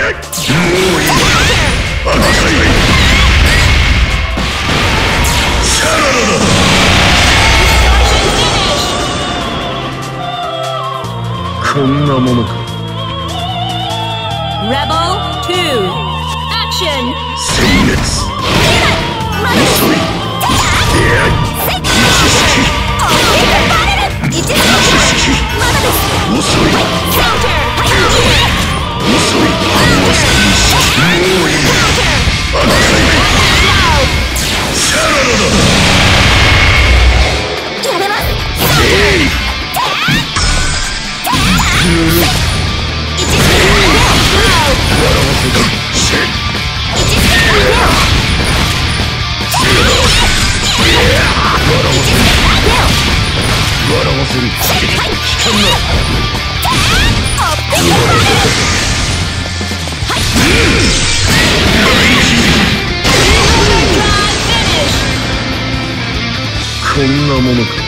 こんなものか Rebel 2 Action 戦列急いこんなものか。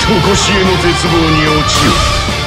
とこしえの絶望に落ちる。